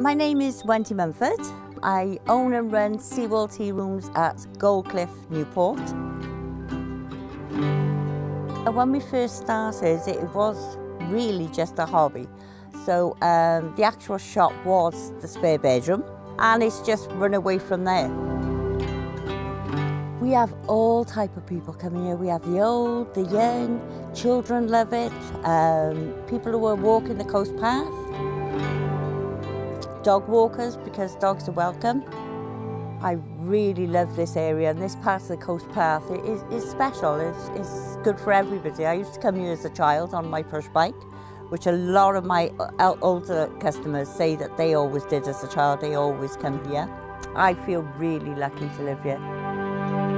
My name is Wendy Mumford. I own and run Seawall Tea Rooms at Goldcliff, Newport. When we first started, it was really just a hobby. So um, the actual shop was the spare bedroom and it's just run away from there. We have all type of people coming here. We have the old, the young, children love it, um, people who are walking the coast path, dog walkers because dogs are welcome. I really love this area and this part of the coast path is, is special, it's, it's good for everybody. I used to come here as a child on my push bike which a lot of my uh, older customers say that they always did as a child, they always come here. I feel really lucky to live here.